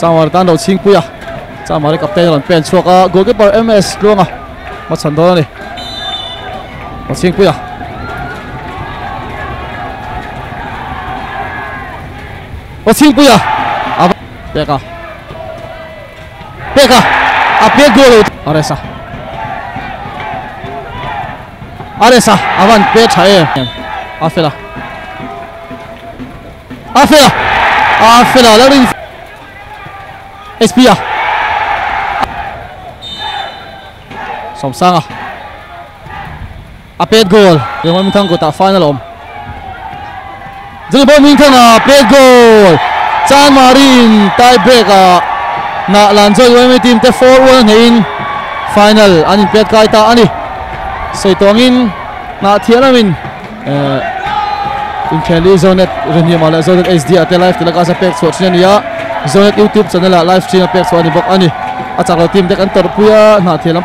chawar tan lo ching puya chamari kapten lan pen chuaka goalkeeper ms luanga ma chan do ni ma ching puya ma ching puya aba peka peka a pe à, aresa. Aresa. Avan pe chae afela afela afela đâu SPA Espia. Bier. Somsanga. Apet goal. Yung mga mitang kota final om. Dribble mitang na apet goal. Chan Marin tie break a na lanzo yung mga team te 4-1 ngayon. Final anin pet kaita ani. Sa ito angin na tiyamin. Uh, äh, in Kelly Zonet rin yung mala Zonet SD at live talaga sa pet swatch niya niya. Zonet youtube channel live stream pek so ani bok ani. Achak lo team dek an tor puya na thialam